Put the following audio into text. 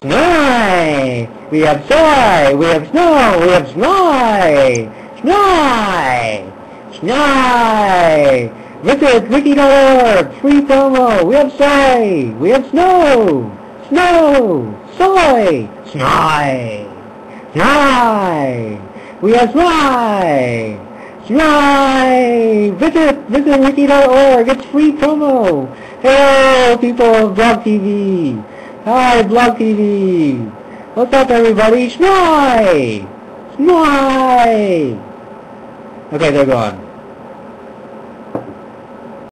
Snoy! We have soy! We have snow! We have snoy! Snoy! Snoy! Visit Rickey.org! Free promo! We have soy! We have snow! Snow! Soy! Snoy! Snoy! We have snoy! Snoy! Visit, visit Rickey.org! It's free promo! Hello, people of Blog TV! Hi, Blog TV! What's up, everybody? Snoy! Snoy! Okay, they're gone.